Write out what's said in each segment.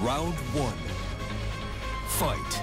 Round one. Fight.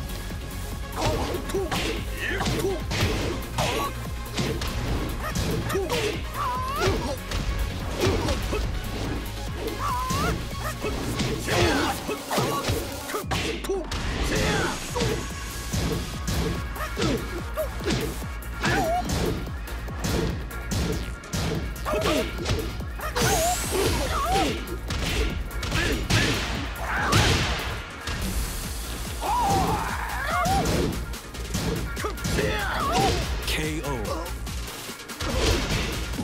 KO.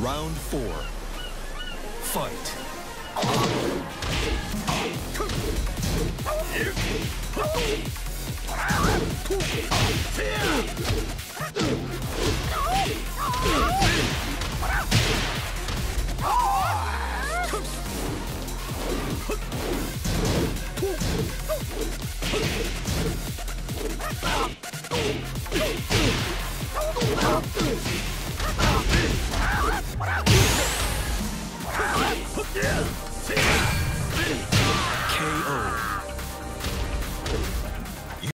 Round four. Fight!